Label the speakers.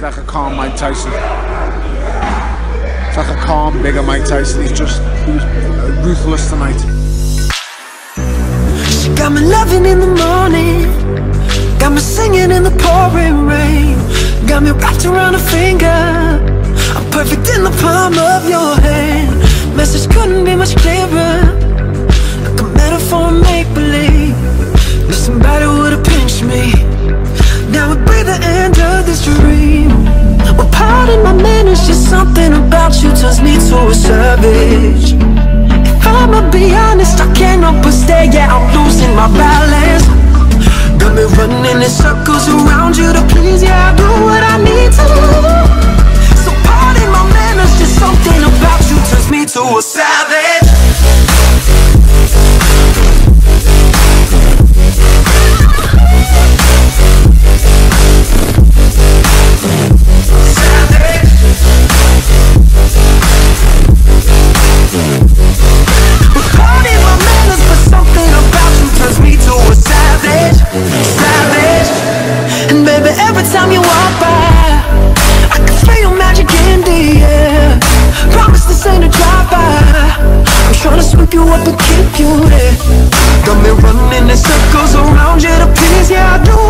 Speaker 1: calm Mike Tyson. It's like a calm, bigger Mike Tyson. He's just he was uh, ruthless tonight.
Speaker 2: She got me loving in the morning, got me singing in the pouring rain, got me wrapped around her finger. I'm perfect in the palm of your hand. Be honest, I help but stay, yeah, I'm losing my balance. Got me running in circles around you to please, yeah, I do what I need to. So pardon my manners, just something about you turns me to a ain't a drive-by. I'm tryna sweep you up and keep you there. Got me running in circles around you to please, yeah, I do